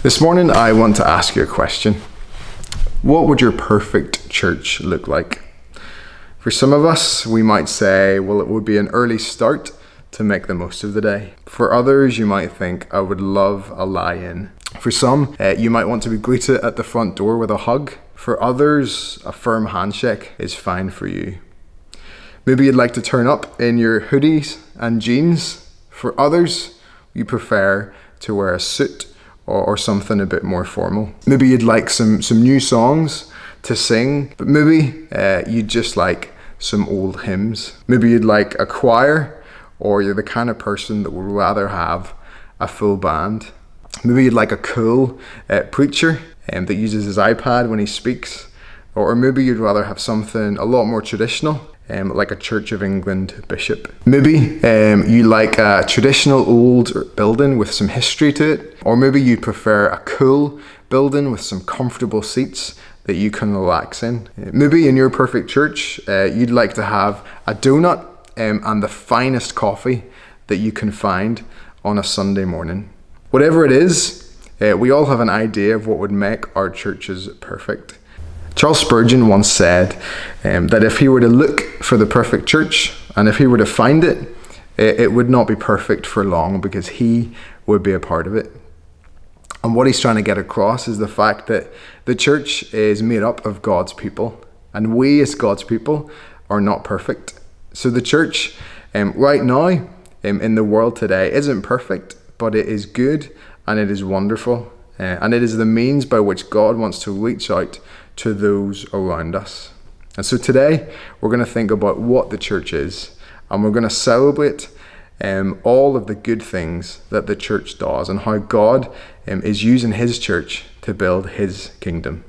This morning, I want to ask you a question. What would your perfect church look like? For some of us, we might say, well, it would be an early start to make the most of the day. For others, you might think, I would love a lie in. For some, uh, you might want to be greeted at the front door with a hug. For others, a firm handshake is fine for you. Maybe you'd like to turn up in your hoodies and jeans. For others, you prefer to wear a suit or, or something a bit more formal. Maybe you'd like some, some new songs to sing, but maybe uh, you'd just like some old hymns. Maybe you'd like a choir, or you're the kind of person that would rather have a full band. Maybe you'd like a cool uh, preacher um, that uses his iPad when he speaks, or maybe you'd rather have something a lot more traditional um, like a Church of England bishop. Maybe um, you like a traditional old building with some history to it, or maybe you prefer a cool building with some comfortable seats that you can relax in. Maybe in your perfect church, uh, you'd like to have a donut um, and the finest coffee that you can find on a Sunday morning. Whatever it is, uh, we all have an idea of what would make our churches perfect. Charles Spurgeon once said um, that if he were to look for the perfect church and if he were to find it, it, it would not be perfect for long because he would be a part of it. And what he's trying to get across is the fact that the church is made up of God's people, and we as God's people are not perfect. So the church, um, right now, um, in the world today, isn't perfect, but it is good and it is wonderful. Uh, and it is the means by which God wants to reach out to those around us. And so today we're going to think about what the church is and we're going to celebrate um, all of the good things that the church does and how God um, is using his church to build his kingdom.